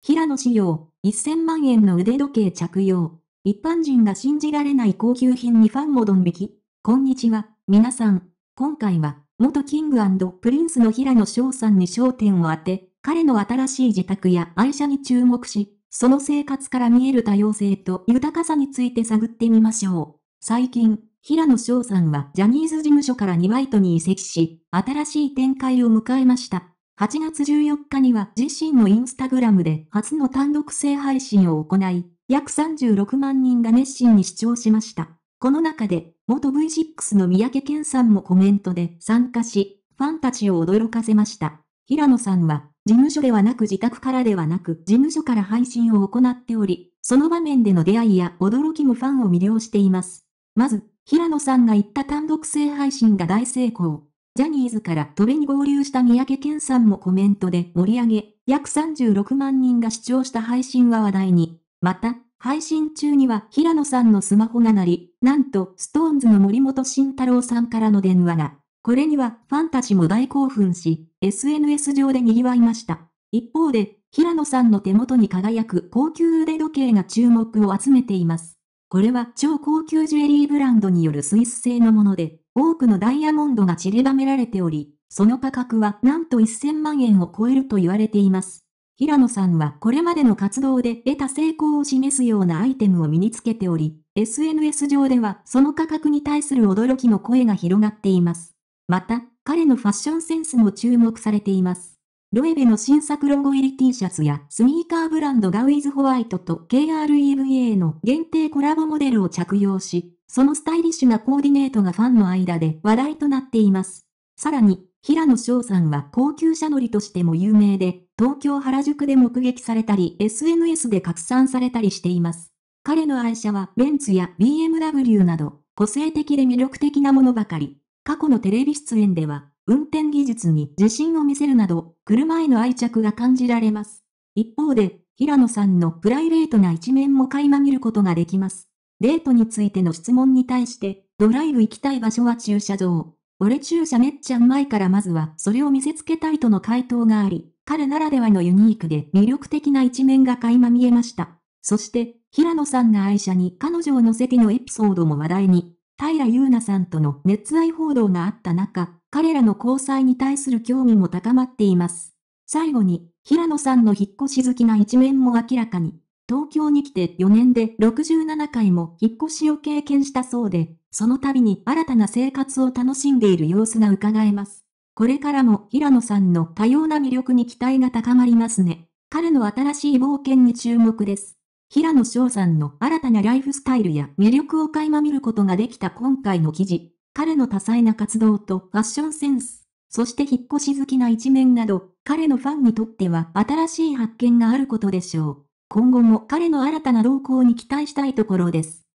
平野紫耀、1000万円の腕時計着用。一般人が信じられない高級品にファンもドン引き。こんにちは、皆さん。今回は、元 King & Prince の平野紫耀さんに焦点を当て、彼の新しい自宅や愛車に注目し、その生活から見える多様性と豊かさについて探ってみましょう。最近、平野紫耀さんはジャニーズ事務所からニワイトに移籍し、新しい展開を迎えました。8月14日には自身のインスタグラムで初の単独性配信を行い、約36万人が熱心に視聴しました。この中で、元 V6 の三宅健さんもコメントで参加し、ファンたちを驚かせました。平野さんは、事務所ではなく自宅からではなく事務所から配信を行っており、その場面での出会いや驚きもファンを魅了しています。まず、平野さんが言った単独性配信が大成功。ジャニーズから飛べに合流した三宅健さんもコメントで盛り上げ、約36万人が視聴した配信は話題に。また、配信中には平野さんのスマホが鳴り、なんと、ストーンズの森本慎太郎さんからの電話が。これにはファンたちも大興奮し、SNS 上で賑わいました。一方で、平野さんの手元に輝く高級腕時計が注目を集めています。これは超高級ジュエリーブランドによるスイス製のもので、多くのダイヤモンドが散りばめられており、その価格はなんと1000万円を超えると言われています。平野さんはこれまでの活動で得た成功を示すようなアイテムを身につけており、SNS 上ではその価格に対する驚きの声が広がっています。また、彼のファッションセンスも注目されています。ロエベの新作ロゴ入り T シャツやスニーカーブランドガウィズホワイトと KREVA の限定コラボモデルを着用し、そのスタイリッシュなコーディネートがファンの間で話題となっています。さらに、平野翔さんは高級車乗りとしても有名で、東京原宿で目撃されたり SNS で拡散されたりしています。彼の愛車はベンツや BMW など、個性的で魅力的なものばかり。過去のテレビ出演では、運転技術に自信を見せるなど、車への愛着が感じられます。一方で、平野さんのプライベートな一面も垣間見ることができます。デートについての質問に対して、ドライブ行きたい場所は駐車場。俺駐車めっちゃうまいからまずはそれを見せつけたいとの回答があり、彼ならではのユニークで魅力的な一面が垣間見えました。そして、平野さんが愛車に彼女を乗せてのエピソードも話題に、平優奈さんとの熱愛報道があった中、彼らの交際に対する興味も高まっています。最後に、平野さんの引っ越し好きな一面も明らかに。東京に来て4年で67回も引っ越しを経験したそうで、その度に新たな生活を楽しんでいる様子が伺えます。これからも平野さんの多様な魅力に期待が高まりますね。彼の新しい冒険に注目です。平野翔さんの新たなライフスタイルや魅力を垣間見ることができた今回の記事。彼の多彩な活動とファッションセンス、そして引っ越し好きな一面など、彼のファンにとっては新しい発見があることでしょう。今後も彼の新たな動向に期待したいところです。